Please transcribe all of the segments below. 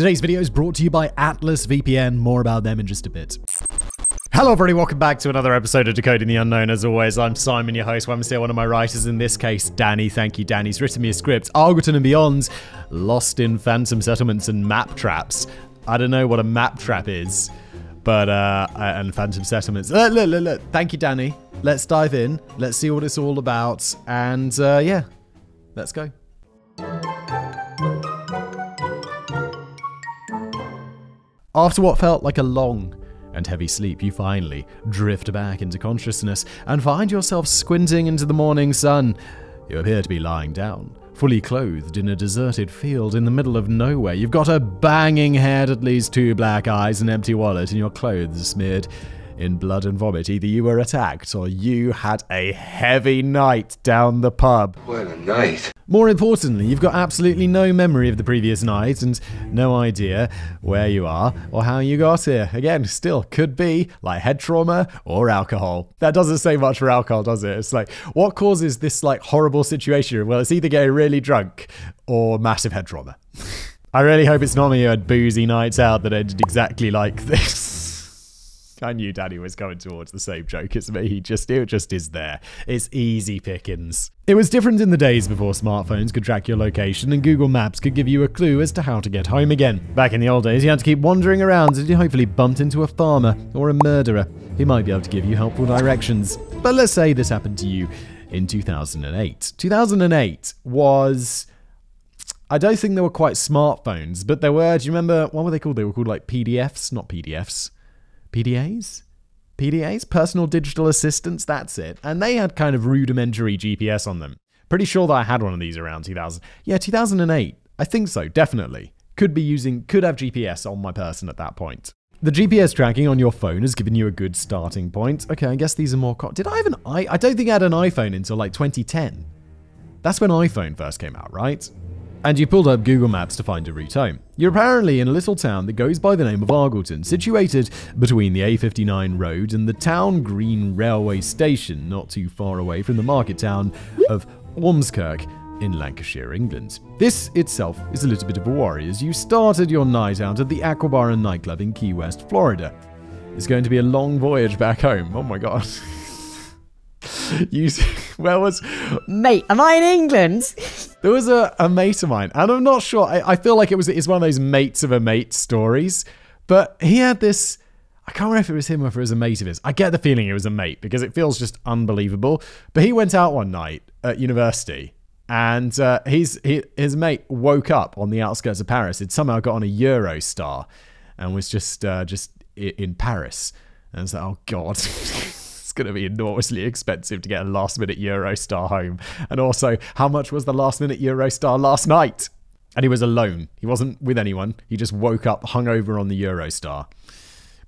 Today's video is brought to you by Atlas VPN. More about them in just a bit. Hello, everybody. Welcome back to another episode of Decoding the Unknown. As always, I'm Simon, your host. I'm still one of my writers. In this case, Danny. Thank you, Danny's written me a script. Argleton and Beyond, lost in phantom settlements and map traps. I don't know what a map trap is, but uh, and phantom settlements. Look, look, look, look. Thank you, Danny. Let's dive in. Let's see what it's all about, and uh, yeah, let's go. After what felt like a long and heavy sleep, you finally drift back into consciousness and find yourself squinting into the morning sun. You appear to be lying down, fully clothed in a deserted field in the middle of nowhere. You've got a banging head, at least two black eyes, an empty wallet, and your clothes smeared in blood and vomit. Either you were attacked or you had a heavy night down the pub. What a night. More importantly, you've got absolutely no memory of the previous night and no idea where you are or how you got here. Again, still could be like head trauma or alcohol. That doesn't say much for alcohol, does it? It's like, what causes this like horrible situation? Well, it's either getting really drunk or massive head trauma. I really hope it's not me who had boozy nights out that ended exactly like this. I knew Danny was going towards the same joke as me. He just it just is there. It's easy pickings. It was different in the days before smartphones could track your location and Google Maps could give you a clue as to how to get home again. Back in the old days, you had to keep wandering around until you hopefully bumped into a farmer or a murderer who might be able to give you helpful directions. But let's say this happened to you in 2008. 2008 was I don't think they were quite smartphones, but there were. Do you remember what were they called? They were called like PDFs, not PDFs. PDAs? PDAs? Personal digital assistants, that's it. And they had kind of rudimentary GPS on them. Pretty sure that I had one of these around 2000. Yeah, 2008. I think so, definitely. Could be using, could have GPS on my person at that point. The GPS tracking on your phone has given you a good starting point. Okay, I guess these are more. Did I have an i? I don't think I had an iPhone until like 2010. That's when iPhone first came out, right? And you pulled up Google Maps to find a route home. You're apparently in a little town that goes by the name of Argleton, situated between the A59 road and the Town Green Railway Station, not too far away from the market town of Ormskirk in Lancashire, England. This itself is a little bit of a worry as you started your night out at the Aquabar and nightclub in Key West, Florida. It's going to be a long voyage back home. Oh my god. you where was mate am i in england there was a, a mate of mine and i'm not sure I, I feel like it was it's one of those mates of a mate stories but he had this I can't remember if it was him or if it was a mate of his. I get the feeling it was a mate because it feels just unbelievable. But he went out one night at university and uh, he's, he, his mate woke up on the outskirts of Paris. He'd somehow got on a Eurostar and was just uh, just in Paris. And I was like, oh God. it's going to be enormously expensive to get a last minute Eurostar home. And also, how much was the last minute Eurostar last night? And he was alone. He wasn't with anyone. He just woke up hungover on the Eurostar.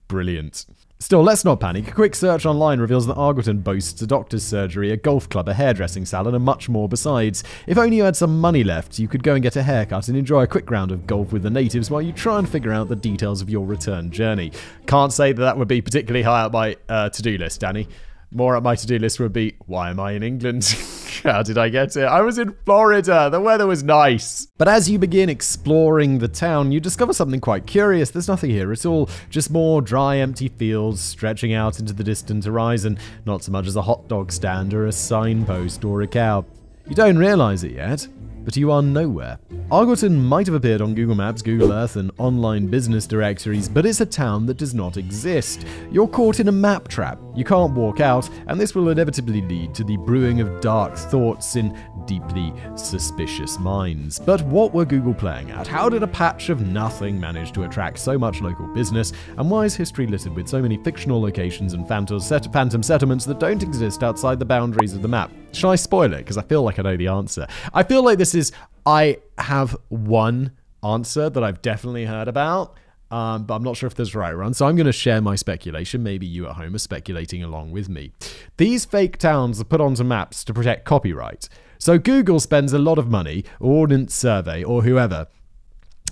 Brilliant. Still, let's not panic. A quick search online reveals that Argleton boasts a doctor's surgery, a golf club, a hairdressing salon, and much more besides. If only you had some money left, you could go and get a haircut and enjoy a quick round of golf with the natives while you try and figure out the details of your return journey. Can't say that that would be particularly high up my uh, to do list, Danny. More at my to do list would be why am I in England? How did I get here? I was in Florida. The weather was nice. But as you begin exploring the town, you discover something quite curious. There's nothing here at all, just more dry, empty fields stretching out into the distant horizon, not so much as a hot dog stand or a signpost or a cow. You don't realize it yet, but you are nowhere. Argleton might have appeared on Google Maps, Google Earth, and online business directories, but it's a town that does not exist. You're caught in a map trap. You can't walk out, and this will inevitably lead to the brewing of dark thoughts in deeply suspicious minds. But what were Google playing at? How did a patch of nothing manage to attract so much local business? And why is history littered with so many fictional locations and phantom settlements that don't exist outside the boundaries of the map? Shall I spoil it? Because I feel like I know the answer. I feel like this is. I have one answer that I've definitely heard about. Um, but I'm not sure if there's the right one. So I'm going to share my speculation. Maybe you at home are speculating along with me. These fake towns are put onto maps to protect copyright. So Google spends a lot of money, or Ordnance Survey, or whoever,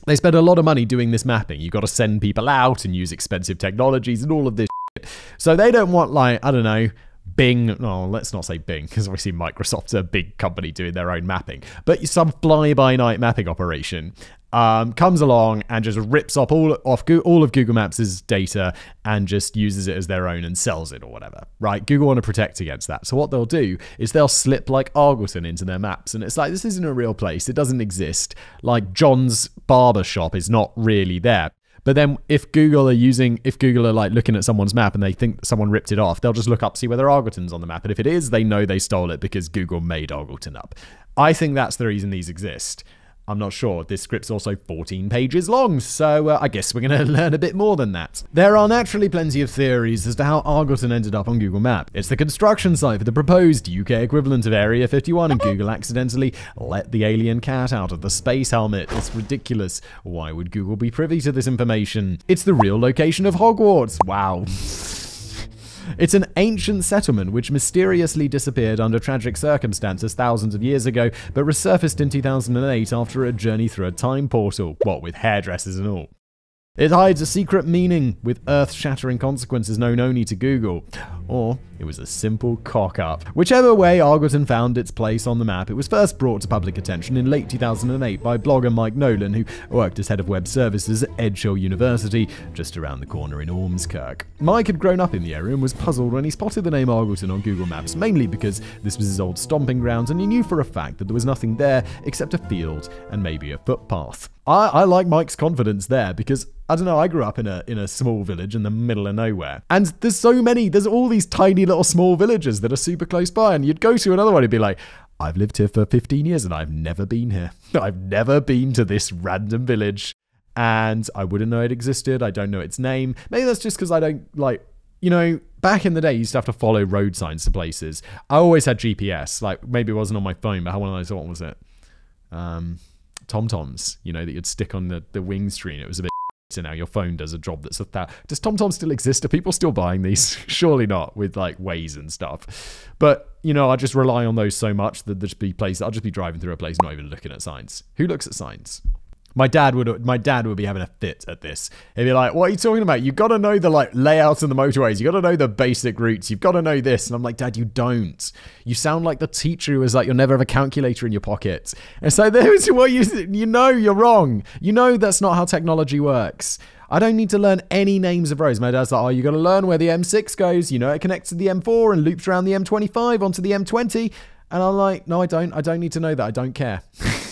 they spend a lot of money doing this mapping. You've got to send people out and use expensive technologies and all of this. Shit. So they don't want like I don't know Bing, no, let's not say Bing, because obviously Microsoft's a big company doing their own mapping, but some fly by night mapping operation um, comes along and just rips up all off all of Google Maps' data and just uses it as their own and sells it or whatever. Right? Google want to protect against that. So what they'll do is they'll slip like Argleton into their maps, and it's like this isn't a real place. It doesn't exist. Like John's barber shop is not really there. But then if Google are using, if Google are like looking at someone's map and they think someone ripped it off, they'll just look up, see whether Argleton's on the map. And if it is, they know they stole it because Google made Argleton up. I think that's the reason these exist. I'm not sure. This script's also 14 pages long, so uh, I guess we're going to learn a bit more than that. There are naturally plenty of theories as to how Argleton ended up on Google Map. It's the construction site for the proposed UK equivalent of Area 51, and Google accidentally let the alien cat out of the space helmet. It's ridiculous. Why would Google be privy to this information? It's the real location of Hogwarts. Wow. It's an ancient settlement which mysteriously disappeared under tragic circumstances thousands of years ago, but resurfaced in 2008 after a journey through a time portal. What, with hairdressers and all? It hides a secret meaning with earth shattering consequences known only to Google. Or it was a simple cock up. Whichever way Argleton found its place on the map, it was first brought to public attention in late 2008 by blogger Mike Nolan, who worked as head of web services at Edge Hill University, just around the corner in Ormskirk. Mike had grown up in the area and was puzzled when he spotted the name Argleton on Google Maps, mainly because this was his old stomping grounds and he knew for a fact that there was nothing there except a field and maybe a footpath. I, I like Mike's confidence there because I don't know. I grew up in a in a small village in the middle of nowhere, and there's so many. There's all these tiny little small villages that are super close by, and you'd go to another one and be like, "I've lived here for 15 years and I've never been here. I've never been to this random village, and I wouldn't know it existed. I don't know its name. Maybe that's just because I don't like." You know, back in the day, you used to have to follow road signs to places. I always had GPS. Like maybe it wasn't on my phone, but how one of those? What was it? Um, Tom Toms, you know, that you'd stick on the, the wing screen. It was a bit so now your phone does a job that's a thousand. Does TomTom still exist? Are people still buying these? Surely not with like Waze and stuff. But you know, I just rely on those so much that just be places. I'll just be driving through a place, not even looking at signs. Who looks at signs? My dad would my dad would be having a fit at this. He'd be like, "What are you talking about? You've got to know the like layout of the motorways. You've got to know the basic routes. You've got to know this." And I'm like, "Dad, you don't. You sound like the teacher who was like, you'll never have a calculator in your pocket." And so there's what you you know you're wrong. You know that's not how technology works. I don't need to learn any names of roads. My dad's like, "Oh, you got to learn where the M6 goes. You know, it connects to the M4 and loops around the M25 onto the M20." And I'm like, "No, I don't. I don't need to know that. I don't care."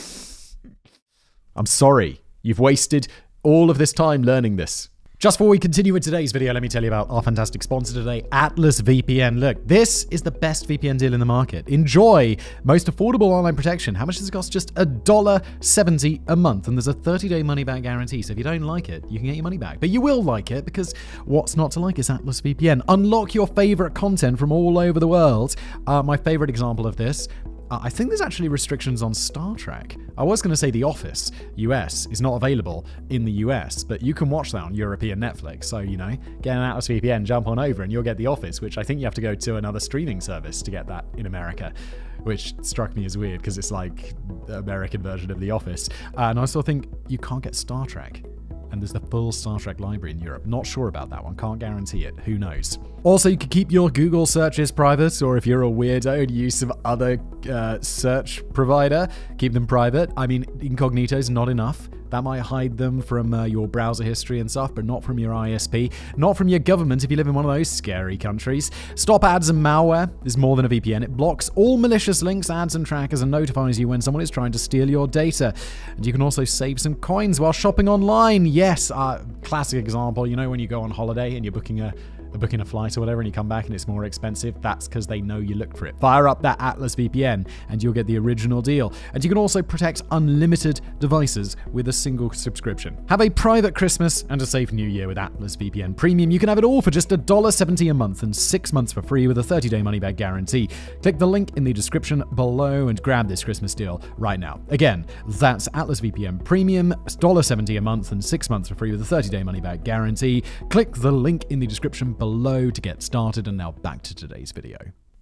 I'm sorry. You've wasted all of this time learning this. Just before we continue with today's video, let me tell you about our fantastic sponsor today, Atlas VPN. Look, this is the best VPN deal in the market. Enjoy most affordable online protection. How much does it cost? Just $1.70 a month. And there's a 30-day money-back guarantee. So if you don't like it, you can get your money back. But you will like it because what's not to like is Atlas VPN. Unlock your favorite content from all over the world. Uh, my favorite example of this uh, I think there's actually restrictions on Star Trek. I was going to say The Office, US, is not available in the US, but you can watch that on European Netflix. So, you know, get an Atlas VPN, jump on over, and you'll get The Office, which I think you have to go to another streaming service to get that in America, which struck me as weird because it's like the American version of The Office. And I still think you can't get Star Trek and there's the full Star Trek library in Europe. Not sure about that one, can't guarantee it. Who knows? Also, you can keep your Google searches private, or if you're a weirdo and use some other uh, search provider, keep them private. I mean, incognito is not enough. That might hide them from uh, your browser history and stuff, but not from your ISP, not from your government if you live in one of those scary countries. Stop ads and malware is more than a VPN. It blocks all malicious links, ads, and trackers and notifies you when someone is trying to steal your data. And you can also save some coins while shopping online. Yes, uh, classic example. You know when you go on holiday and you're booking a booking a flight or whatever and you come back and it's more expensive, that's because they know you looked for it. Fire up that Atlas VPN and you'll get the original deal. And you can also protect unlimited devices with a single subscription. Have a private Christmas and a safe new year with Atlas VPN Premium. You can have it all for just $1.70 a month and six months for free with a 30 day money back guarantee. Click the link in the description below and grab this Christmas deal right now. Again, that's Atlas VPN Premium, $1.70 a month and six months for free with a 30 day money back guarantee. Click the link in the description below to get started. And now back to today's video.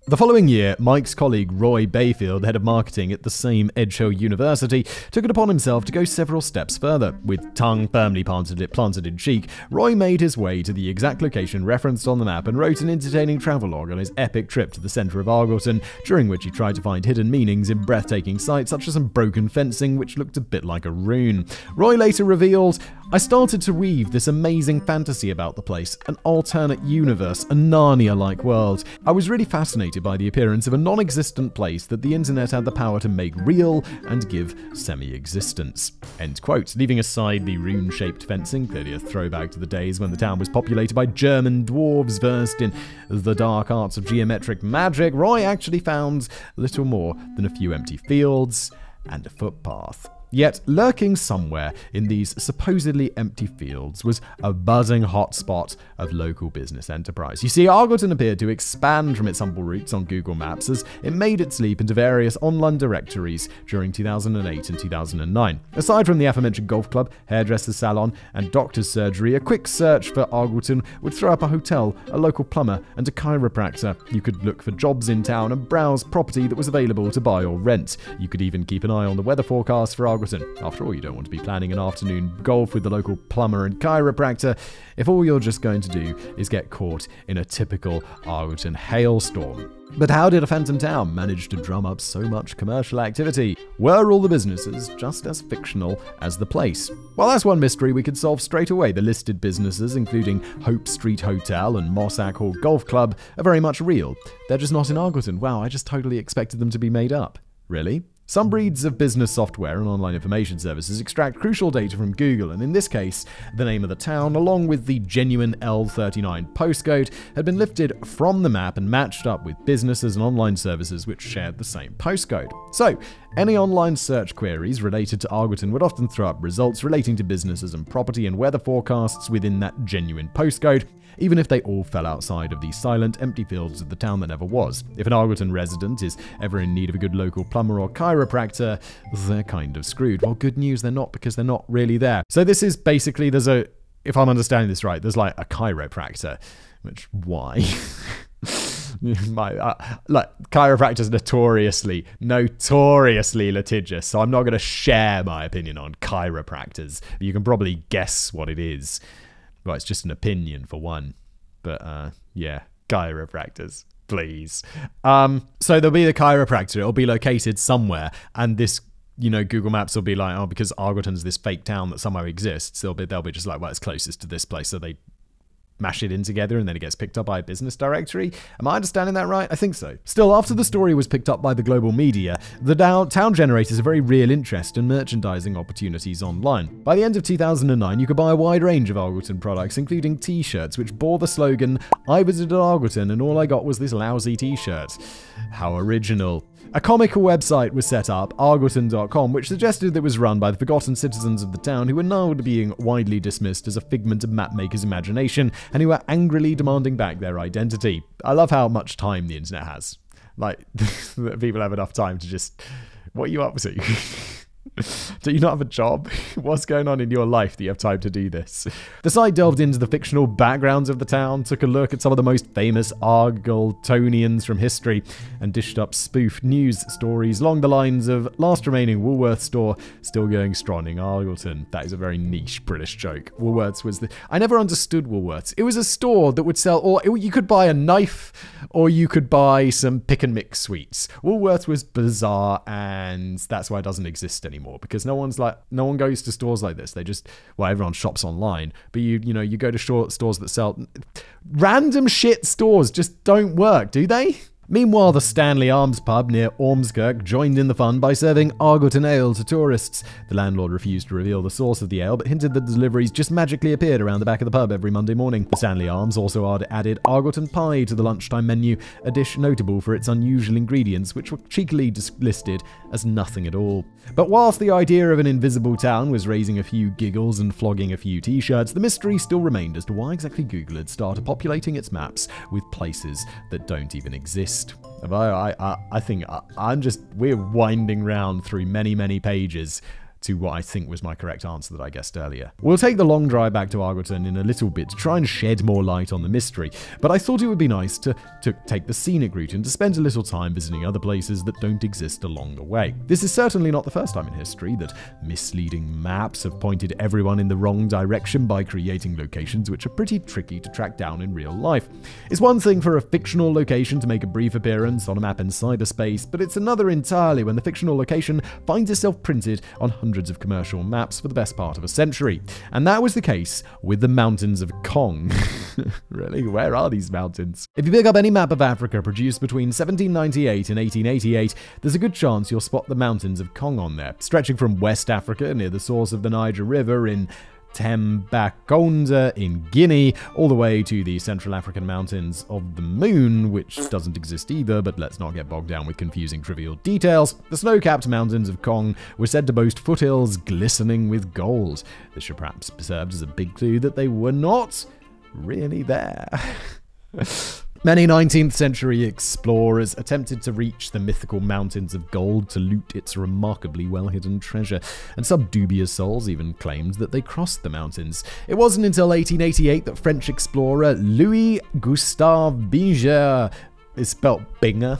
The following year, Mike's colleague Roy Bayfield, head of marketing at the same Edge Hill University, took it upon himself to go several steps further. With tongue firmly planted, planted in cheek, Roy made his way to the exact location referenced on the map and wrote an entertaining travelogue on his epic trip to the centre of Argleton, during which he tried to find hidden meanings in breathtaking sights such as some broken fencing which looked a bit like a rune. Roy later revealed, I started to weave this amazing fantasy about the place, an alternate universe, a Narnia like world. I was really fascinated by the appearance of a non existent place that the internet had the power to make real and give semi existence. End quote. Leaving aside the rune shaped fencing, clearly a throwback to the days when the town was populated by German dwarves versed in the dark arts of geometric magic, Roy actually found little more than a few empty fields and a footpath. Yet, lurking somewhere in these supposedly empty fields was a buzzing hotspot of local business enterprise. You see, Argleton appeared to expand from its humble roots on Google Maps as it made its leap into various online directories during 2008 and 2009. Aside from the aforementioned golf club, hairdresser's salon, and doctor's surgery, a quick search for Argleton would throw up a hotel, a local plumber, and a chiropractor. You could look for jobs in town and browse property that was available to buy or rent. You could even keep an eye on the weather forecast for Argleton after all, you don't want to be planning an afternoon golf with the local plumber and chiropractor if all you're just going to do is get caught in a typical Argleton hailstorm. But how did a phantom town manage to drum up so much commercial activity? Were all the businesses just as fictional as the place? Well, that's one mystery we could solve straight away. The listed businesses, including Hope Street Hotel and Mossock Hall Golf Club, are very much real. They're just not in Argleton. Wow, I just totally expected them to be made up. Really? Some breeds of business software and online information services extract crucial data from Google, and in this case, the name of the town, along with the genuine L39 postcode, had been lifted from the map and matched up with businesses and online services which shared the same postcode. So, any online search queries related to Argleton would often throw up results relating to businesses and property and weather forecasts within that genuine postcode, even if they all fell outside of the silent, empty fields of the town that never was. If an Argleton resident is ever in need of a good local plumber or chiropractor, they're kind of screwed. Well, good news, they're not because they're not really there. So this is basically, there's a, if I'm understanding this right, there's like a chiropractor, which, why? my uh, like chiropractors notoriously notoriously litigious so i'm not going to share my opinion on chiropractors you can probably guess what it is well, it's just an opinion for one. But uh, yeah, chiropractors, please. Um, so there'll be the chiropractor. It'll be located somewhere, and this you know, Google Maps will be like, oh, because Argleton's this fake town that somewhere exists, they'll be they'll be just like, well, it's closest to this place, so they mash it in together and then it gets picked up by a business directory. Am I understanding that right? I think so. Still, after the story was picked up by the global media, the town generated a very real interest in merchandising opportunities online. By the end of 2009, you could buy a wide range of Argleton products, including t shirts which bore the slogan, I visited Argleton and all I got was this lousy t shirt. How original. A comical website was set up, Argleton.com, which suggested that it was run by the forgotten citizens of the town who were now being widely dismissed as a figment of mapmakers' imagination and who were angrily demanding back their identity. I love how much time the internet has. Like, people have enough time to just. What are you up to? do you not have a job? What's going on in your life that you have time to do this? The site delved into the fictional backgrounds of the town, took a look at some of the most famous Argletonians from history, and dished up spoof news stories along the lines of last remaining Woolworth store still going strong in Argleton. That is a very niche British joke. Woolworths was the. I never understood Woolworths. It was a store that would sell, or you could buy a knife, or you could buy some pick and mix sweets. Woolworths was bizarre, and that's why it doesn't exist anymore anymore because no one's like no one goes to stores like this. They just well everyone shops online, but you you know you go to short stores that sell random shit stores just don't work, do they? Meanwhile, the Stanley Arms pub near Ormskirk joined in the fun by serving Argleton ale to tourists. The landlord refused to reveal the source of the ale, but hinted that the deliveries just magically appeared around the back of the pub every Monday morning. The Stanley Arms also added Argleton pie to the lunchtime menu, a dish notable for its unusual ingredients, which were cheekily listed as nothing at all. But whilst the idea of an invisible town was raising a few giggles and flogging a few t-shirts, the mystery still remained as to why exactly Google had started populating its maps with places that don't even exist. I, I, I think I'm just, we're winding round through many, many pages to what I think was my correct answer that I guessed earlier. We'll take the long drive back to Argleton in a little bit to try and shed more light on the mystery, but I thought it would be nice to, to take the scenic route and to spend a little time visiting other places that don't exist along the way. This is certainly not the first time in history that misleading maps have pointed everyone in the wrong direction by creating locations which are pretty tricky to track down in real life. It's one thing for a fictional location to make a brief appearance on a map in cyberspace, but it's another entirely when the fictional location finds itself printed on hundreds of commercial maps for the best part of a century. And that was the case with the mountains of Kong. really? Where are these mountains? If you pick up any map of Africa produced between 1798 and 1888, there's a good chance you'll spot the mountains of Kong on there, stretching from West Africa near the source of the Niger River in Tambacounda in Guinea, all the way to the Central African Mountains of the Moon, which doesn't exist either, but let's not get bogged down with confusing trivial details. The snow capped mountains of Kong were said to boast foothills glistening with gold. This should perhaps serve as a big clue that they were not really there. Many 19th century explorers attempted to reach the mythical mountains of gold to loot its remarkably well hidden treasure, and some dubious souls even claimed that they crossed the mountains. It wasn't until 1888 that French explorer Louis Gustave Binger is spelt Binger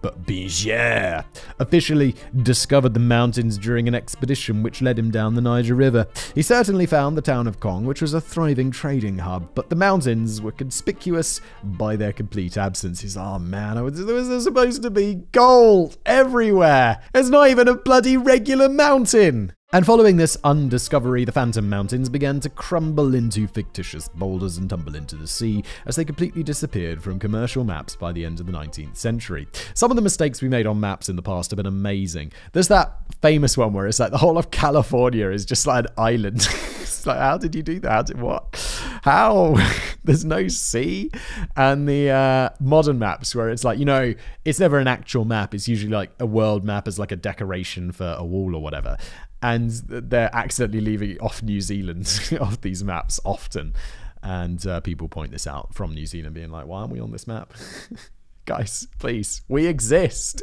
but Binger officially discovered the mountains during an expedition which led him down the Niger River. He certainly found the town of Kong, which was a thriving trading hub, but the mountains were conspicuous by their complete absence. Oh ah, man, there was supposed to be gold everywhere. There's not even a bloody regular mountain. And following this undiscovery, the Phantom Mountains began to crumble into fictitious boulders and tumble into the sea as they completely disappeared from commercial maps by the end of the 19th century. Some of the mistakes we made on maps in the past have been amazing. There's that famous one where it's like the whole of California is just like an island. it's like, how did you do that? Did what? How? There's no sea. And the uh, modern maps where it's like, you know, it's never an actual map. It's usually like a world map as like a decoration for a wall or whatever and they're accidentally leaving off New Zealand off these maps often. And uh, people point this out from New Zealand, being like, why aren't we on this map? Guys, please, we exist.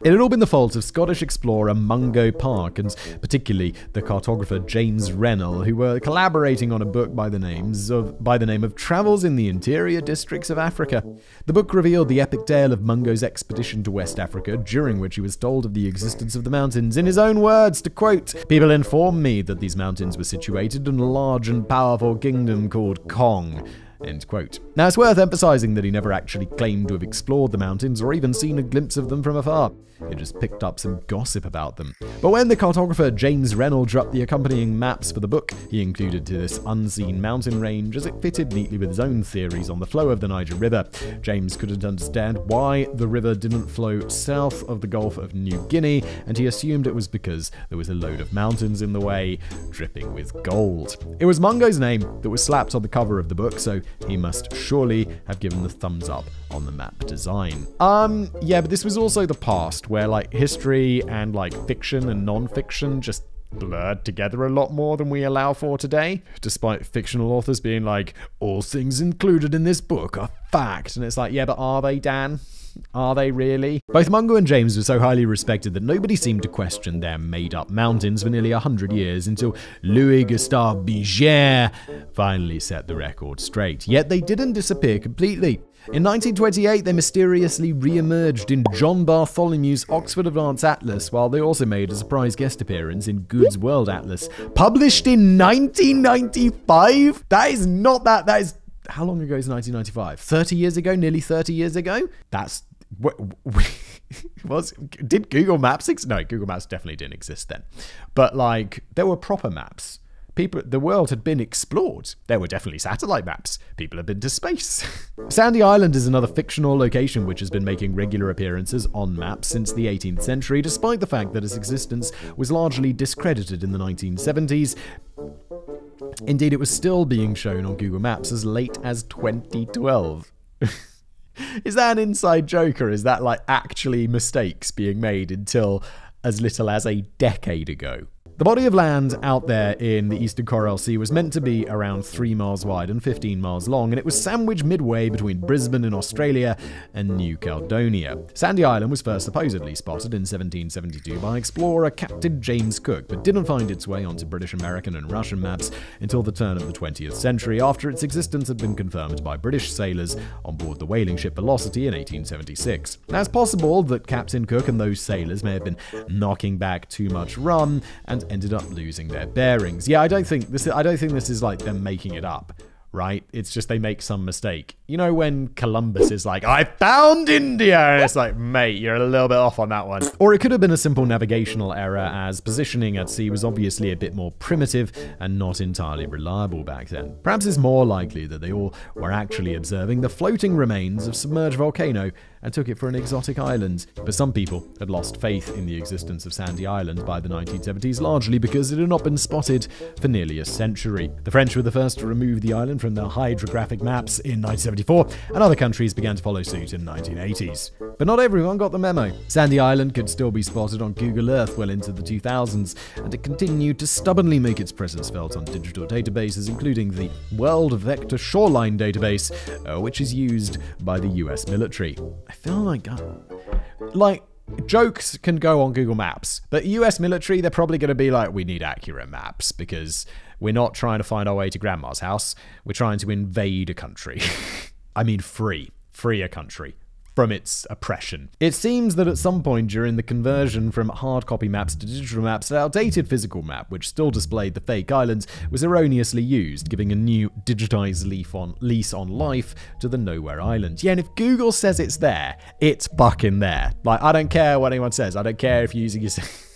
It had all been the fault of Scottish explorer Mungo Park and particularly the cartographer James Rennell, who were collaborating on a book by the names of by the name of Travels in the Interior Districts of Africa. The book revealed the epic tale of Mungo's expedition to West Africa, during which he was told of the existence of the mountains. In his own words, to quote, "People informed me that these mountains were situated in a large and powerful kingdom called Kong." End quote. Now, it's worth emphasizing that he never actually claimed to have explored the mountains or even seen a glimpse of them from afar. He just picked up some gossip about them. But when the cartographer James Rennell dropped the accompanying maps for the book, he included to this unseen mountain range as it fitted neatly with his own theories on the flow of the Niger River. James couldn't understand why the river didn't flow south of the Gulf of New Guinea, and he assumed it was because there was a load of mountains in the way, dripping with gold. It was Mungo's name that was slapped on the cover of the book, so he must surely have given the thumbs up on the map design. Um, yeah, but this was also the past where like history and like fiction and non-fiction just blurred together a lot more than we allow for today, despite fictional authors being like, all things included in this book are fact. And it's like, yeah, but are they, Dan? Are they really? Both Mungo and James were so highly respected that nobody seemed to question their made up mountains for nearly a hundred years until Louis Gustave Binger finally set the record straight. Yet they didn't disappear completely. In 1928, they mysteriously re-emerged in John Bartholomew's Oxford Advanced Atlas, while they also made a surprise guest appearance in Goode's World Atlas, published in 1995. That is not that. That is how long ago is 1995? 30 years ago, nearly 30 years ago. That's was did Google Maps exist? No, Google Maps definitely didn't exist then. But like there were proper maps people the world had been explored. There were definitely satellite maps. People had been to space. Sandy Island is another fictional location which has been making regular appearances on maps since the 18th century, despite the fact that its existence was largely discredited in the 1970s. Indeed, it was still being shown on Google Maps as late as 2012. is that an inside joke or is that like actually mistakes being made until as little as a decade ago? The body of land out there in the eastern Coral Sea was meant to be around 3 miles wide and 15 miles long, and it was sandwiched midway between Brisbane in Australia and New Caledonia. Sandy Island was first supposedly spotted in 1772 by explorer Captain James Cook, but didn't find its way onto British, American, and Russian maps until the turn of the 20th century, after its existence had been confirmed by British sailors on board the whaling ship Velocity in 1876. Now, it's possible that Captain Cook and those sailors may have been knocking back too much rum and ended up losing their bearings. Yeah, I don't think this. I don't think this is like them making it up right? It's just they make some mistake. You know when Columbus is like, I found India! And it's like, mate, you're a little bit off on that one. Or it could have been a simple navigational error, as positioning at sea was obviously a bit more primitive and not entirely reliable back then. Perhaps it's more likely that they all were actually observing the floating remains of submerged volcano and took it for an exotic island. But some people had lost faith in the existence of Sandy Island by the 1970s, largely because it had not been spotted for nearly a century. The French were the first to remove the island from their hydrographic maps in 1974, and other countries began to follow suit in the 1980s. But not everyone got the memo. Sandy Island could still be spotted on Google Earth well into the 2000s, and it continued to stubbornly make its presence felt on digital databases, including the World Vector Shoreline database, uh, which is used by the US military. I feel like, uh, like jokes can go on Google Maps, but US military, they're probably going to be like, we need accurate maps because we're not trying to find our way to grandma's house. We're trying to invade a country. I mean, free. Free a country from its oppression. It seems that at some point during the conversion from hard copy maps to digital maps, an outdated physical map, which still displayed the fake islands, was erroneously used, giving a new digitized leaf on, lease on life to the Nowhere Island. Yeah, and if Google says it's there, it's fucking there. Like, I don't care what anyone says. I don't care if you're using your.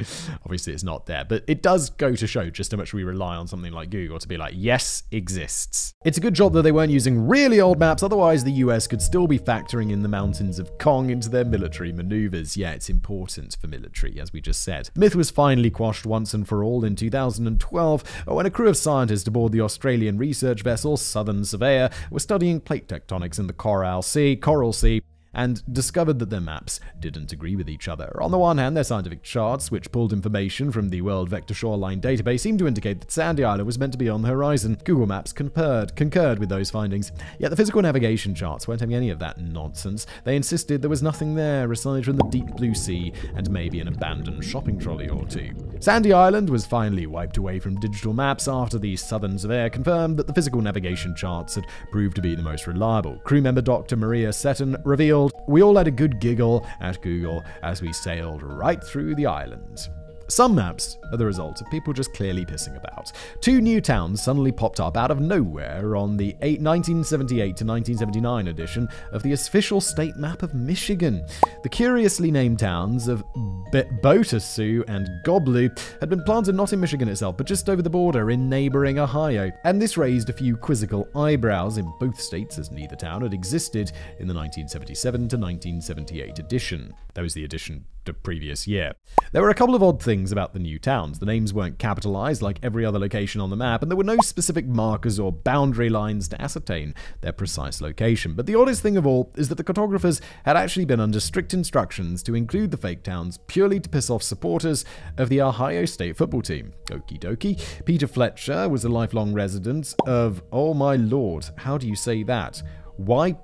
Obviously, it's not there, but it does go to show just how much we rely on something like Google to be like, yes, exists. It's a good job that they weren't using really old maps, otherwise, the US could still be factoring in the mountains of Kong into their military maneuvers. Yeah, it's important for military, as we just said. The myth was finally quashed once and for all in 2012 when a crew of scientists aboard the Australian research vessel Southern Surveyor were studying plate tectonics in the Coral Sea, Coral Sea and discovered that their maps didn't agree with each other. On the one hand, their scientific charts, which pulled information from the World Vector Shoreline database, seemed to indicate that Sandy Island was meant to be on the horizon. Google Maps concurred, concurred with those findings. Yet the physical navigation charts weren't having any of that nonsense. They insisted there was nothing there aside from the deep blue sea and maybe an abandoned shopping trolley or two. Sandy Island was finally wiped away from digital maps after the Southern Surveyor confirmed that the physical navigation charts had proved to be the most reliable. Crew member Dr. Maria Seton revealed we all had a good giggle at Google as we sailed right through the island. Some maps are the result of people just clearly pissing about. Two new towns suddenly popped up out of nowhere on the 1978 to 1979 edition of the official state map of Michigan. The curiously named towns of B- Botasu and Goblu had been planted not in Michigan itself, but just over the border in neighboring Ohio, and this raised a few quizzical eyebrows in both states as neither town had existed in the 1977 to 1978 edition. That was the edition the previous year. There were a couple of odd things about the new towns. The names weren't capitalized like every other location on the map, and there were no specific markers or boundary lines to ascertain their precise location. But the oddest thing of all is that the cartographers had actually been under strict instructions to include the fake towns purely to piss off supporters of the Ohio State football team. Okie dokie. Peter Fletcher was a lifelong resident of, oh my lord, how do you say that? Why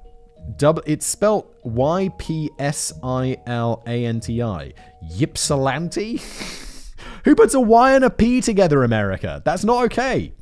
It's spelled Y P S I L A N T I. Ypsilanti? Who puts a Y and a P together, America? That's not okay.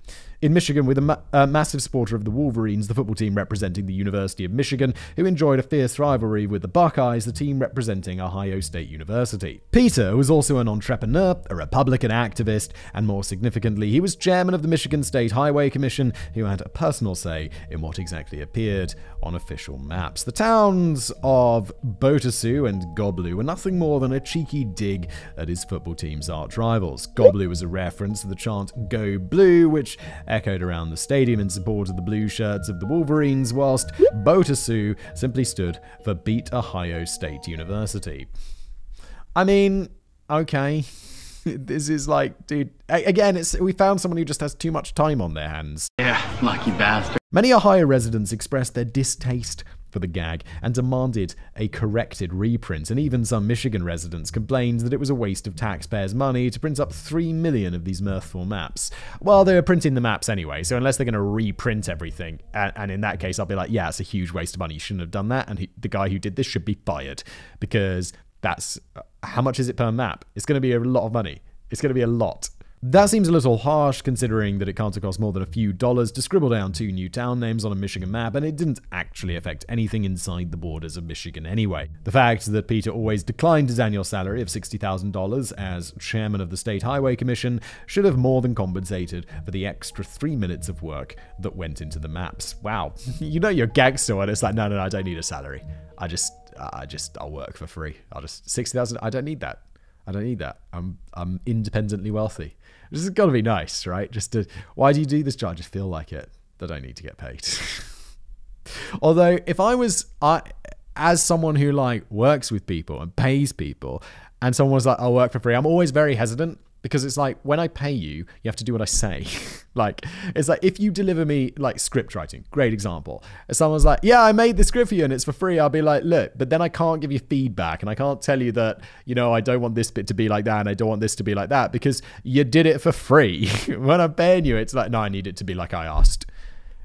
In Michigan, with a, ma- a, massive supporter of the Wolverines, the football team representing the University of Michigan, who enjoyed a fierce rivalry with the Buckeyes, the team representing Ohio State University. Peter was also an entrepreneur, a Republican activist, and more significantly, he was chairman of the Michigan State Highway Commission, who had a personal say in what exactly appeared on official maps. The towns of Botasu and Goblu were nothing more than a cheeky dig at his football team's arch rivals. Goblu was a reference to the chant Go Blue, which echoed around the stadium in support of the blue shirts of the Wolverines, whilst Botasu simply stood for Beat Ohio State University. I mean, okay. this is like, dude. Again, it's we found someone who just has too much time on their hands. Yeah, lucky bastard. Many Ohio residents expressed their distaste for the gag and demanded a corrected reprint. And even some Michigan residents complained that it was a waste of taxpayers' money to print up 3 million of these mirthful maps. Well, they were printing the maps anyway, so unless they're going to reprint everything, and, and, in that case, I'll be like, yeah, it's a huge waste of money. You shouldn't have done that. And he, the guy who did this should be fired because that's uh, how much is it per map? It's going to be a lot of money. It's going to be a lot. That seems a little harsh considering that it can't have cost more than a few dollars to scribble down two new town names on a Michigan map, and it didn't actually affect anything inside the borders of Michigan anyway. The fact that Peter always declined his annual salary of $60,000 as chairman of the State Highway Commission should have more than compensated for the extra three minutes of work that went into the maps. Wow, you know you're gangster when it's like, no, no, no, I don't need a salary. I just, I just, I'll work for free. I'll just, 60,000, I don't need that. I don't need that. I'm, I'm independently wealthy. This has got to be nice, right? Just to, why do you do this job? I just feel like it. That I need to get paid. Although, if I was, I, as someone who like works with people and pays people, and someone was like, "I'll work for free," I'm always very hesitant because it's like when I pay you, you have to do what I say. like it's like if you deliver me like script writing, great example. If someone's like, "Yeah, I made the script for you and it's for free," I'll be like, "Look," but then I can't give you feedback and I can't tell you that you know I don't want this bit to be like that and I don't want this to be like that because you did it for free. when I'm paying you, it's like, no, I need it to be like I asked.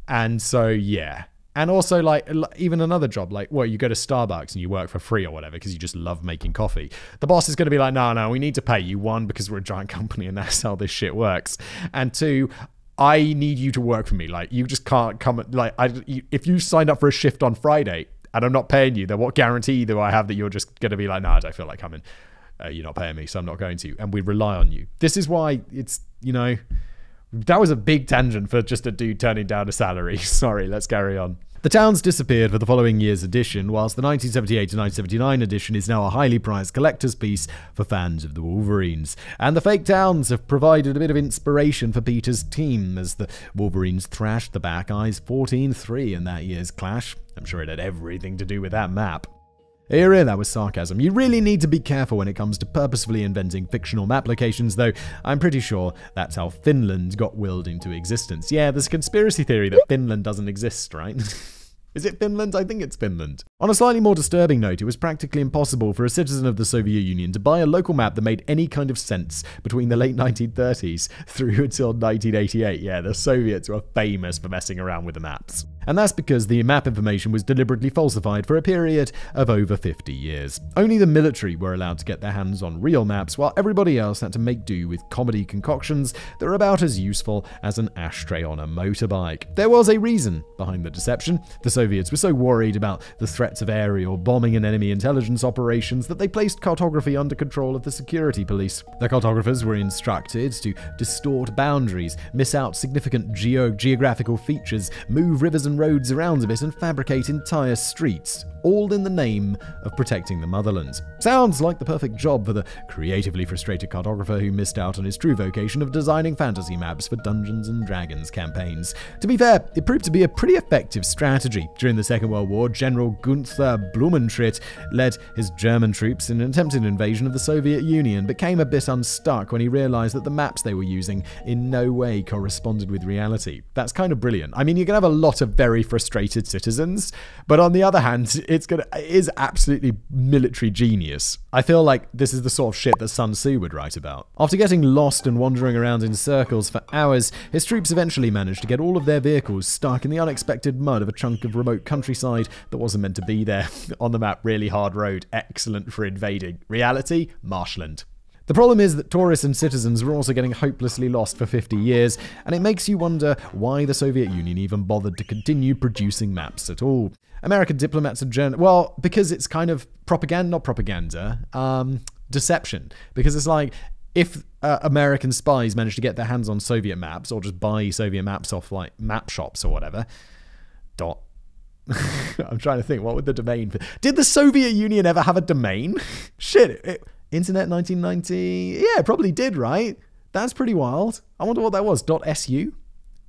And so yeah, and also, like, even another job, like, well, you go to Starbucks and you work for free or whatever because you just love making coffee. The boss is going to be like, no, no, we need to pay you. One, because we're a giant company and that's how this shit works. And two, I need you to work for me. Like, you just can't come, like, I, if you signed up for a shift on Friday and I'm not paying you, then what guarantee do I have that you're just going to be like, no, I don't feel like coming. Uh, you're not paying me, so I'm not going to. And we rely on you. This is why it's, you know, that was a big tangent for just a dude turning down a salary. Sorry, let's carry on. The towns disappeared for the following year's edition, whilst the 1978 to 1979 edition is now a highly prized collector's piece for fans of the Wolverines. And the fake towns have provided a bit of inspiration for Peter's team as the Wolverines thrashed the Buckeyes 14 3 in that year's clash. I'm sure it had everything to do with that map. Here, that was sarcasm. You really need to be careful when it comes to purposefully inventing fictional map locations, though I'm pretty sure that's how Finland got willed into existence. Yeah, there's a conspiracy theory that Finland doesn't exist, right? Is it Finland? I think it's Finland. On a slightly more disturbing note, it was practically impossible for a citizen of the Soviet Union to buy a local map that made any kind of sense between the late 1930s through until 1988. Yeah, the Soviets were famous for messing around with the maps and that's because the map information was deliberately falsified for a period of over 50 years. Only the military were allowed to get their hands on real maps, while everybody else had to make do with comedy concoctions that were about as useful as an ashtray on a motorbike. There was a reason behind the deception. The Soviets were so worried about the threats of aerial bombing and enemy intelligence operations that they placed cartography under control of the security police. The cartographers were instructed to distort boundaries, miss out significant geo- geographical features, move rivers and roads around a bit and fabricate entire streets all in the name of protecting the motherland. Sounds like the perfect job for the creatively frustrated cartographer who missed out on his true vocation of designing fantasy maps for Dungeons and Dragons campaigns. To be fair, it proved to be a pretty effective strategy. During the Second World War, General Gunther Blumentritt led his German troops in an attempted invasion of the Soviet Union, but came a bit unstuck when he realized that the maps they were using in no way corresponded with reality. That's kind of brilliant. I mean, going to have a lot of very frustrated citizens, but on the other hand, it's gonna it is absolutely military genius. I feel like this is the sort of shit that Sun Tzu would write about. After getting lost and wandering around in circles for hours, his troops eventually managed to get all of their vehicles stuck in the unexpected mud of a chunk of remote countryside that wasn't meant to be there. On the map, really hard road, excellent for invading. Reality, marshland. The problem is that tourists and citizens were also getting hopelessly lost for 50 years, and it makes you wonder why the Soviet Union even bothered to continue producing maps at all. American diplomats and journalists, well, because it's kind of propaganda, not propaganda, um, deception. Because it's like, if uh, American spies manage to get their hands on Soviet maps or just buy Soviet maps off like map shops or whatever, dot I'm trying to think. What would the domain? Be? Did the Soviet Union ever have a domain? Shit, it, Internet 1990. Yeah, probably did, right? That's pretty wild. I wonder what that was. .su?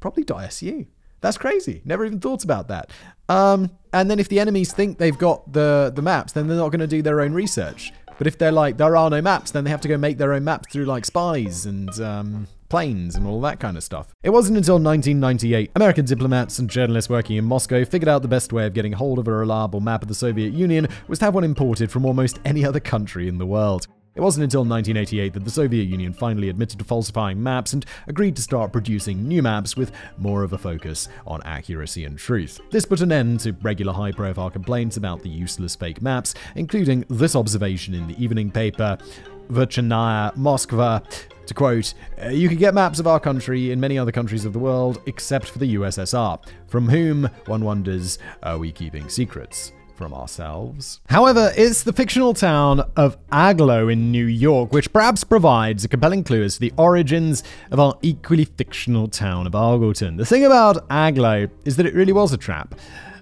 Probably .su. That's crazy. Never even thought about that. Um, and then if the enemies think they've got the, the maps, then they're not going to do their own research. But if they're like, there are no maps, then they have to go make their own maps through like spies and um, planes and all that kind of stuff. It wasn't until 1998 American diplomats and journalists working in Moscow figured out the best way of getting hold of a reliable map of the Soviet Union was to have one imported from almost any other country in the world. It wasn't until 1988 that the Soviet Union finally admitted to falsifying maps and agreed to start producing new maps with more of a focus on accuracy and truth. This put an end to regular high profile complaints about the useless fake maps, including this observation in the evening paper Vechenaya Moskva. To quote, "Uh, you can get maps of our country in many other countries of the world except for the USSR, from whom, one wonders, are we keeping secrets? From ourselves. However, it's the fictional town of Agloe in New York, which perhaps provides a compelling clue as to the origins of our equally fictional town of Argleton. The thing about Agloe is that it really was a trap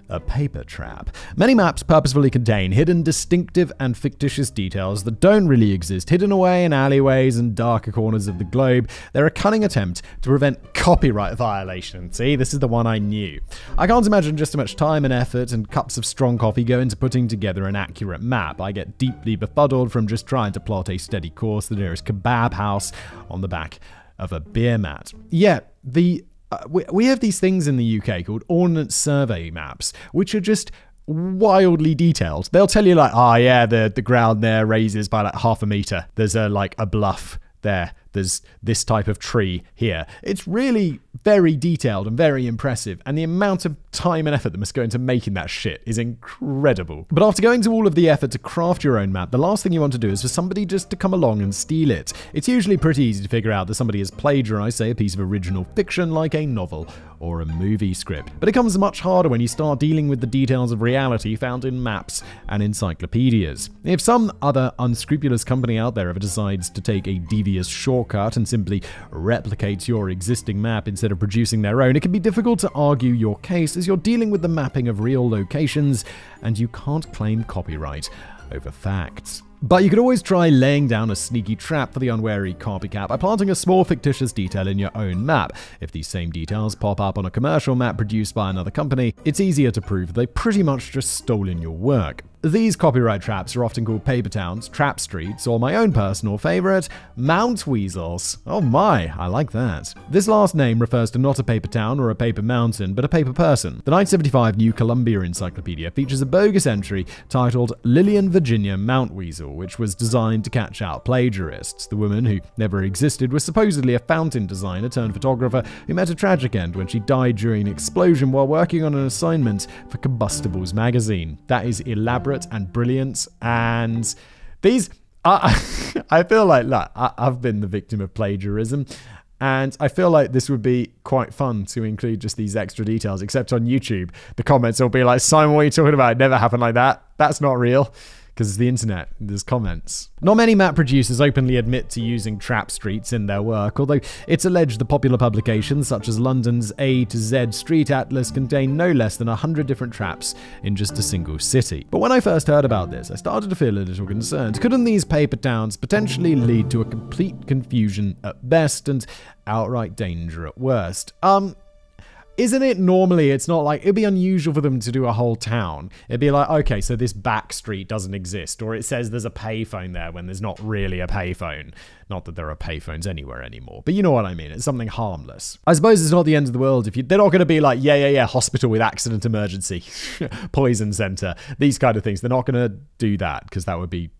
a paper trap. Many maps purposefully contain hidden, distinctive, and fictitious details that don't really exist, hidden away in alleyways and darker corners of the globe. They're a cunning attempt to prevent copyright violation. See, this is the one I knew. I can't imagine just how much time and effort and cups of strong coffee go into putting together an accurate map. I get deeply befuddled from just trying to plot a steady course to the nearest kebab house on the back of a beer mat. Yet, the uh, we, we have these things in the UK called ordnance survey maps, which are just wildly detailed. They'll tell you like, oh yeah, the the ground there raises by like half a meter. There's a like a bluff there. There's this type of tree here. It's really very detailed and very impressive, and the amount of time and effort that must go into making that shit is incredible. But after going to all of the effort to craft your own map, the last thing you want to do is for somebody just to come along and steal it. It's usually pretty easy to figure out that somebody has plagiarized, say, a piece of original fiction like a novel or a movie script. But it comes much harder when you start dealing with the details of reality found in maps and encyclopedias. If some other unscrupulous company out there ever decides to take a devious shortcut and simply replicates your existing map instead of producing their own, it can be difficult to argue your case as you're dealing with the mapping of real locations and you can't claim copyright over facts. But you could always try laying down a sneaky trap for the unwary copycat by planting a small fictitious detail in your own map. If these same details pop up on a commercial map produced by another company, it's easier to prove they pretty much just stolen your work. These copyright traps are often called paper towns, trap streets, or my own personal favorite, Mountweazels. Oh my, I like that. This last name refers to not a paper town or a paper mountain, but a paper person. The 1975 New Columbia Encyclopedia features a bogus entry titled Lillian Virginia Mountweazel, which was designed to catch out plagiarists. The woman, who never existed, was supposedly a fountain designer turned photographer who met a tragic end when she died during an explosion while working on an assignment for Combustibles magazine. That is elaborate and brilliant. And these, I, I feel like, look, I've been the victim of plagiarism. And I feel like this would be quite fun to include just these extra details, except on YouTube. The comments will be like, Simon, what are you talking about? It never happened like that. That's not real because the internet, there's comments. Not many map producers openly admit to using trap streets in their work, although it's alleged the popular publications such as London's A to Z Street Atlas contain no less than 100 different traps in just a single city. But when I first heard about this, I started to feel a little concerned. Couldn't these paper towns potentially lead to a complete confusion at best and outright danger at worst? Um, isn't it normally it's not like it'd be unusual for them to do a whole town. It'd be like okay so this back street doesn't exist or it says there's a payphone there when there's not really a payphone. Not that there are payphones anywhere anymore but you know what i mean it's something harmless. I suppose it's not the end of the world if you they're not going to be like yeah yeah yeah hospital with accident emergency poison center these kind of things. They're not going to do that because that would be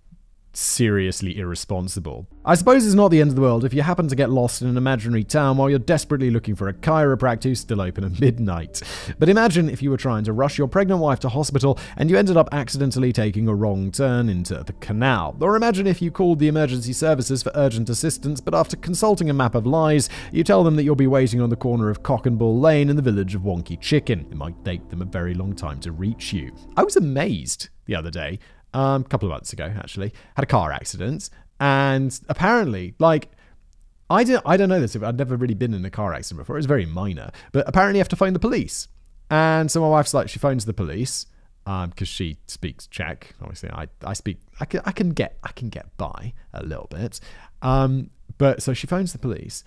seriously irresponsible. I suppose it's not the end of the world if you happen to get lost in an imaginary town while you're desperately looking for a chiropractor who's still open at midnight. But imagine if you were trying to rush your pregnant wife to hospital and you ended up accidentally taking a wrong turn into the canal. Or imagine if you called the emergency services for urgent assistance, but after consulting a map of lies, you tell them that you'll be waiting on the corner of Cock and Bull Lane in the village of Wonky Chicken. It might take them a very long time to reach you. I was amazed the other day um, a couple of months ago, actually, had a car accident, and apparently, like, I don't, I don't know this. I'd never really been in a car accident before. It was very minor, but apparently, you have to phone the police. And so my wife's like, she phones the police because um, she speaks Czech. Obviously, I, I speak. I can, I can get, I can get by a little bit. Um, but so she phones the police,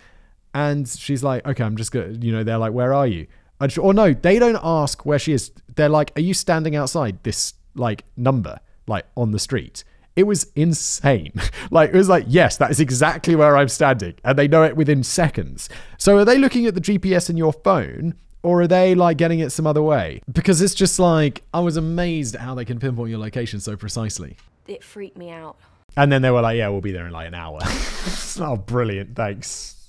and she's like, okay, I'm just gonna, you know, they're like, where are you? She, or no, they don't ask where she is. They're like, are you standing outside this like number? Like on the street. It was insane. Like, it was like, yes, that is exactly where I'm standing. And they know it within seconds. So are they looking at the GPS in your phone? Or are they like getting it some other way? Because it's just like, I was amazed at how they can pinpoint your location so precisely. It freaked me out. And then they were like, yeah, we'll be there in like an hour. oh, brilliant. Thanks.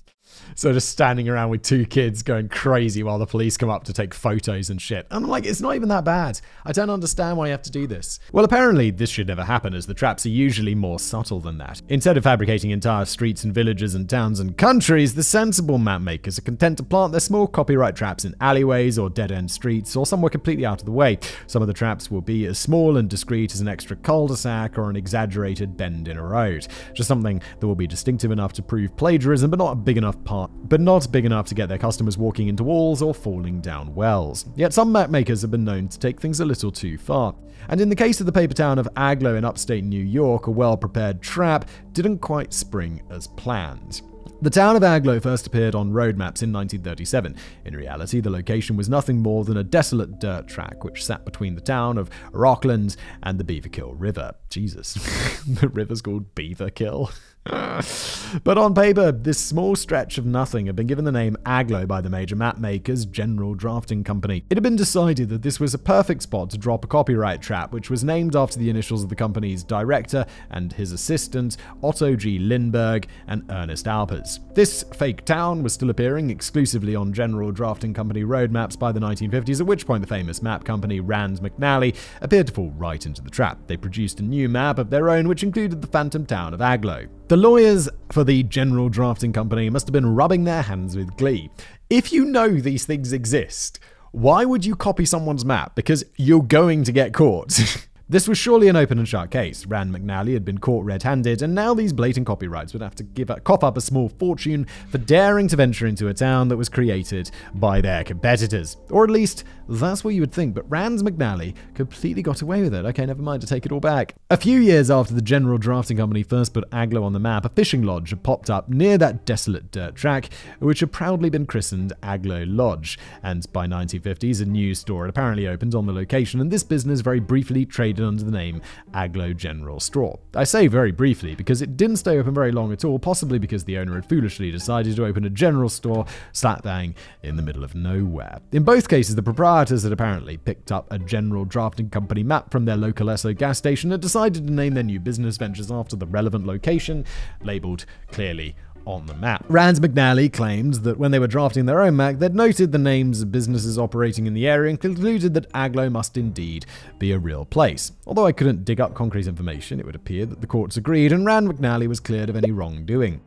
So just standing around with two kids going crazy while the police come up to take photos and shit. And I'm like, it's not even that bad. I don't understand why you have to do this. Well, apparently this should never happen as the traps are usually more subtle than that. Instead of fabricating entire streets and villages and towns and countries, the sensible map makers are content to plant their small copyright traps in alleyways or dead-end streets or somewhere completely out of the way. Some of the traps will be as small and discreet as an extra cul-de-sac or an exaggerated bend in a road. Just something that will be distinctive enough to prove plagiarism but not a big enough part but not big enough to get their customers walking into walls or falling down wells. Yet some map makers have been known to take things a little too far. And in the case of the paper town of Agloe in upstate New York, a well prepared trap didn't quite spring as planned. The town of Agloe first appeared on road maps in 1937. In reality, the location was nothing more than a desolate dirt track which sat between the town of Rockland and the Beaverkill River. Jesus, the river's called Beaverkill. But on paper, this small stretch of nothing had been given the name Agloe by the major map makers, General Drafting Company. It had been decided that this was a perfect spot to drop a copyright trap, which was named after the initials of the company's director and his assistant, Otto G. Lindberg and Ernest Alpers. This fake town was still appearing exclusively on General Drafting Company road maps by the 1950s, at which point the famous map company Rand McNally appeared to fall right into the trap. They produced a new map of their own, which included the phantom town of Agloe. The lawyers for the General Drafting Company must have been rubbing their hands with glee. If you know these things exist, why would you copy someone's map? Because you're going to get caught. This was surely an open and shut case. Rand McNally had been caught red handed, and now these blatant copyrights would have to give a, cough up a small fortune for daring to venture into a town that was created by their competitors. Or at least, that's what you would think, but Rand McNally completely got away with it. Okay, never mind, to take it all back. A few years after the General Drafting Company first put Agloe on the map, a fishing lodge had popped up near that desolate dirt track, which had proudly been christened Agloe Lodge. And by 1950s, a new store had apparently opened on the location, and this business very briefly traded under the name Agloe General Store. I say very briefly because it didn't stay open very long at all, possibly because the owner had foolishly decided to open a general store slap bang in the middle of nowhere. In both cases, the proprietors had apparently picked up a general drafting company map from their local Esso gas station and decided to name their new business ventures after the relevant location, labeled clearly on the map. Rand McNally claimed that when they were drafting their own map, they'd noted the names of businesses operating in the area and concluded that Agloe must indeed be a real place. Although I couldn't dig up concrete information, it would appear that the courts agreed and Rand McNally was cleared of any wrongdoing.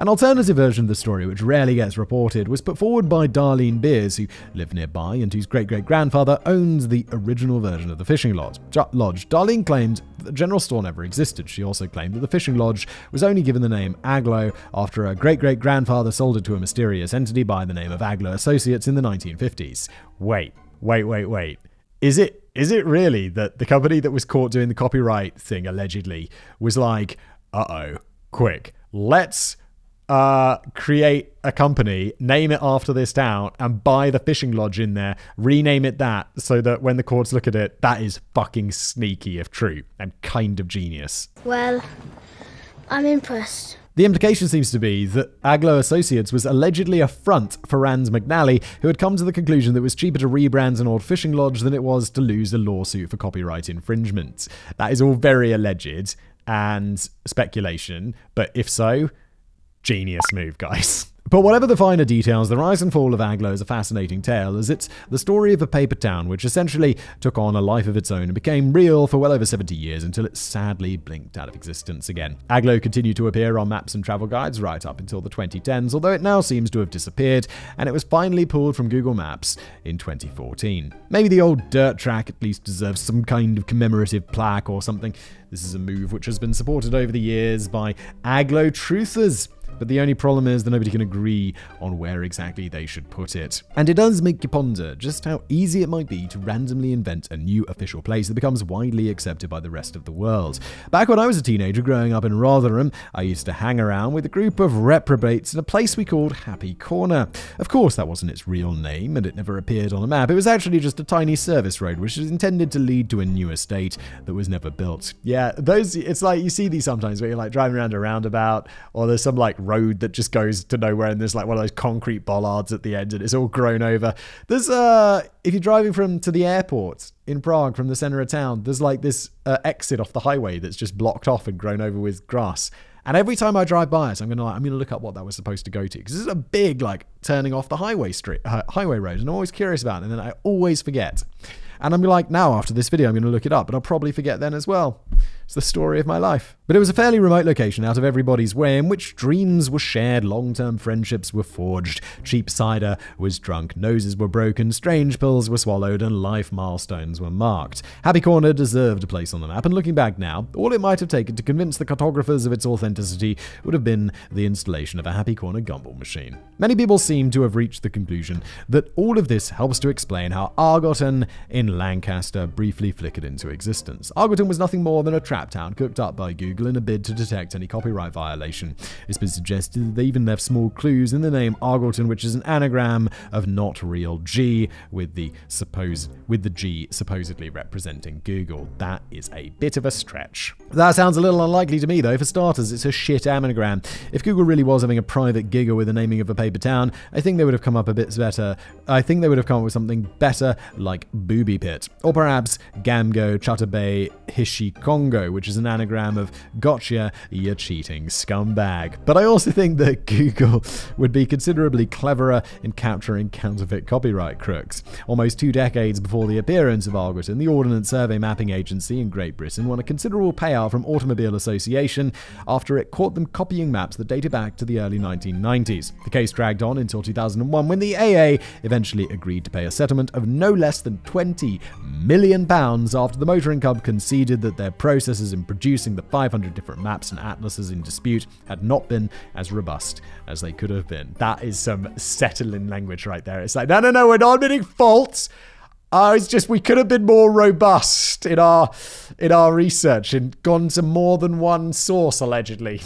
An alternative version of the story, which rarely gets reported, was put forward by Darlene Beers, who lived nearby and whose great great grandfather owns the original version of the fishing lodge. lodge. Darlene claimed that the general store never existed. She also claimed that the fishing lodge was only given the name Agloe after her great great grandfather sold it to a mysterious entity by the name of Agloe Associates in the 1950s. Wait, wait, wait, wait. Is it is it really that the company that was caught doing the copyright thing allegedly was like, uh oh, quick, let's uh, create a company, name it after this town, and buy the fishing lodge in there, rename it that, so that when the courts look at it, that is fucking sneaky if true, and kind of genius. Well, I'm impressed. The implication seems to be that Agloe Associates was allegedly a front for Rand McNally, who had come to the conclusion that it was cheaper to rebrand an old fishing lodge than it was to lose a lawsuit for copyright infringement. That is all very alleged and speculation, but if so, Genius move, guys. But whatever the finer details, the rise and fall of Agloe is a fascinating tale, as it's the story of a paper town which essentially took on a life of its own and became real for well over 70 years until it sadly blinked out of existence again. Agloe continued to appear on maps and travel guides right up until the 2010s, although it now seems to have disappeared, and it was finally pulled from Google Maps in 2014. Maybe the old dirt track at least deserves some kind of commemorative plaque or something. This is a move which has been supported over the years by Agloe truthers but the only problem is that nobody can agree on where exactly they should put it. And it does make you ponder just how easy it might be to randomly invent a new official place that becomes widely accepted by the rest of the world. Back when I was a teenager growing up in Rotherham, I used to hang around with a group of reprobates in a place we called Happy Corner. Of course, that wasn't its real name, and it never appeared on a map. It was actually just a tiny service road which was intended to lead to a new estate that was never built. Yeah, those it's like you see these sometimes where you're like driving around a roundabout or there's some like road that just goes to nowhere and there's like one of those concrete bollards at the end and it's all grown over. There's uh if you're driving from to the airport in Prague from the center of town, there's like this uh, exit off the highway that's just blocked off and grown over with grass. And every time I drive by it, I'm gonna like, I'm gonna look up what that was supposed to go to because this is a big like turning off the highway street uh, highway road, and I'm always curious about it, and then I always forget. And I'm like, now after this video, I'm gonna look it up, but I'll probably forget then as well. It's the story of my life. But it was a fairly remote location out of everybody's way in which dreams were shared, long term friendships were forged, cheap cider was drunk, noses were broken, strange pills were swallowed, and life milestones were marked. Happy Corner deserved a place on the map, and looking back now, all it might have taken to convince the cartographers of its authenticity would have been the installation of a Happy Corner gumball machine. Many people seem to have reached the conclusion that all of this helps to explain how Argleton in Lancaster briefly flickered into existence. Argleton was nothing more than a trap town cooked up by Google in a bid to detect any copyright violation. It's been suggested that they even left small clues in the name Argleton, which is an anagram of not real G, with the supposed with the G supposedly representing Google. That is a bit of a stretch. That sounds a little unlikely to me, though. For starters, it's a shit anagram. If Google really was having a private giggle with the naming of a paper town, I think they would have come up a bit better. I think they would have come up with something better, like Booby Pit, or perhaps Gamgo Chutabe Hishikongo, which is an anagram of gotcha, you cheating scumbag. But I also think that Google would be considerably cleverer in capturing counterfeit copyright crooks. Almost two decades before the appearance of Argleton, the Ordnance Survey Mapping Agency in Great Britain won a considerable payout from Automobile Association after it caught them copying maps that dated back to the early 1990s. The case dragged on until 2001 when the AA eventually agreed to pay a settlement of no less than 20 million pounds after the Motoring Club conceded that their processes in producing the 500 different maps and atlases in dispute had not been as robust as they could have been. That is some settling language right there. It's like, no, no, no, we're not admitting faults. Uh, it's just we could have been more robust in our in our research and gone to more than one source allegedly.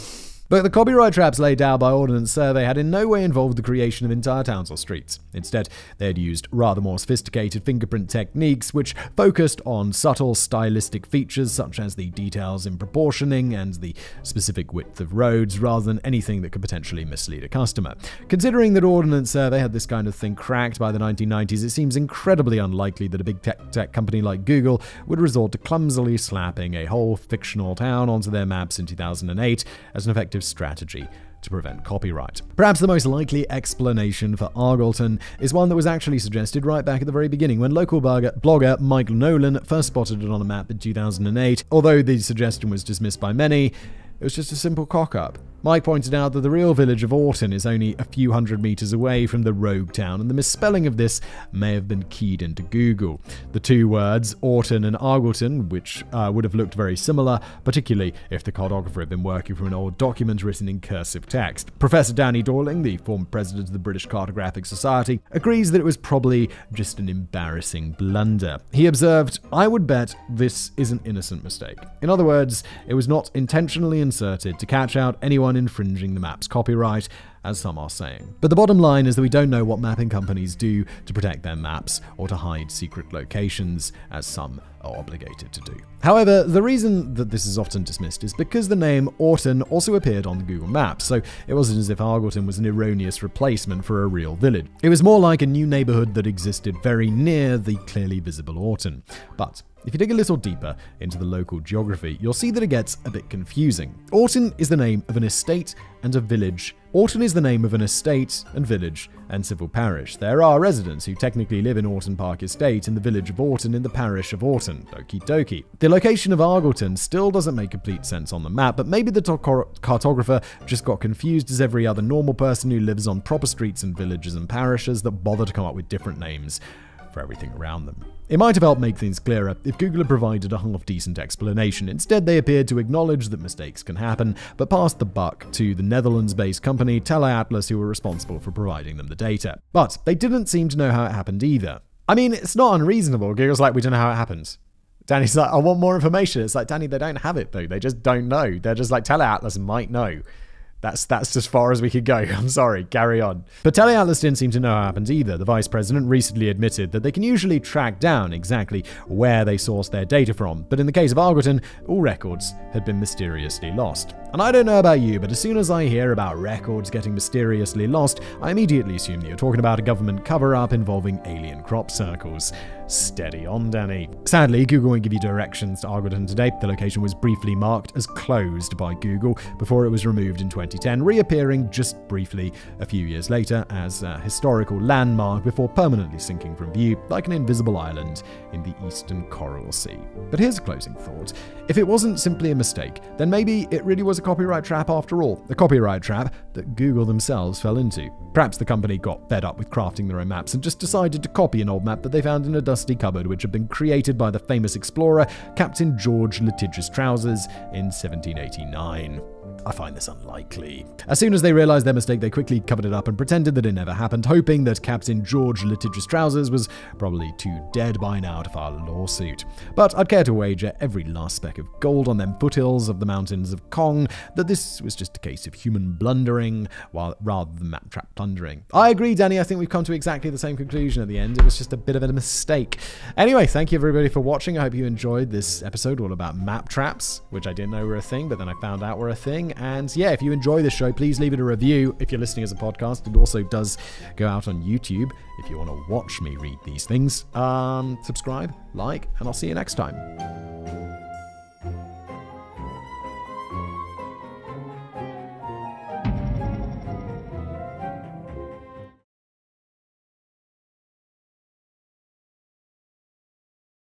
But the copyright traps laid down by Ordnance Survey had in no way involved the creation of entire towns or streets. Instead, they had used rather more sophisticated fingerprint techniques which focused on subtle stylistic features such as the details in proportioning and the specific width of roads rather than anything that could potentially mislead a customer. Considering that Ordnance Survey had this kind of thing cracked by the 1990s, it seems incredibly unlikely that a big tech, tech company like Google would resort to clumsily slapping a whole fictional town onto their maps in 2008 as an effective strategy to prevent copyright. Perhaps the most likely explanation for Argleton is one that was actually suggested right back at the very beginning when local blogger, Mike Nolan first spotted it on a map in 2008. Although the suggestion was dismissed by many, it was just a simple cock up. Mike pointed out that the real village of Orton is only a few hundred meters away from the rogue town, and the misspelling of this may have been keyed into Google. The two words, Orton and Argleton, which uh, would have looked very similar, particularly if the cartographer had been working from an old document written in cursive text. Professor Danny Dorling, the former president of the British Cartographic Society, agrees that it was probably just an embarrassing blunder. He observed, I would bet this is an innocent mistake. In other words, it was not intentionally inserted to catch out anyone infringing the map's copyright, as some are saying. But the bottom line is that we don't know what mapping companies do to protect their maps or to hide secret locations, as some are obligated to do. However, the reason that this is often dismissed is because the name Orton also appeared on Google Maps, so it wasn't as if Argleton was an erroneous replacement for a real village. It was more like a new neighborhood that existed very near the clearly visible Orton. But if you dig a little deeper into the local geography, you'll see that it gets a bit confusing. Orton is the name of an estate and a village. Orton is the name of an estate and village and civil parish. There are residents who technically live in Orton Park Estate in the village of Orton in the parish of Orton. Okie dokie. The location of Argleton still doesn't make complete sense on the map, but maybe the to- cartographer just got confused as every other normal person who lives on proper streets and villages and parishes that bother to come up with different names for everything around them. It might have helped make things clearer if Google had provided a half decent explanation. Instead, they appeared to acknowledge that mistakes can happen, but passed the buck to the Netherlands based company TeleAtlas, who were responsible for providing them the data. But they didn't seem to know how it happened either. I mean, it's not unreasonable. Google's like, we don't know how it happened. Danny's like, I want more information. It's like, Danny, they don't have it though. They just don't know. They're just like, TeleAtlas might know. That's that's as far as we could go. I'm sorry, carry on. But TeleAtlas didn't seem to know how happened either. The vice president recently admitted that they can usually track down exactly where they source their data from, but in the case of Argleton, all records had been mysteriously lost. And I don't know about you, but as soon as I hear about records getting mysteriously lost, I immediately assume that you're talking about a government cover up involving alien crop circles. Steady on, Danny. Sadly, Google won't give you directions to Argleton today. The location was briefly marked as closed by Google before it was removed in 2010, reappearing just briefly a few years later as a historical landmark before permanently sinking from view like an invisible island in the eastern Coral Sea. But here's a closing thought. If it wasn't simply a mistake, then maybe it really was a copyright trap after all. A copyright trap that Google themselves fell into. Perhaps the company got fed up with crafting their own maps and just decided to copy an old map that they found in a dusty cupboard which had been created by the famous explorer Captain George Litigious Trousers in 1789. I find this unlikely. As soon as they realized their mistake, they quickly covered it up and pretended that it never happened, hoping that Captain George Litigious Trousers was probably too dead by now to file a lawsuit. But I'd care to wager every last speck of gold on them foothills of the mountains of Kong that this was just a case of human blundering while rather than map trap plundering. I agree, Danny. I think we've come to exactly the same conclusion at the end. It was just a bit of a mistake. Anyway, thank you everybody for watching. I hope you enjoyed this episode all about map traps, which I didn't know were a thing, but then I found out were a thing. And yeah, if you enjoy the show, please leave it a review if you're listening as a podcast. It also does go out on YouTube if you want to watch me read these things. Um, subscribe, like, and I'll see you next time.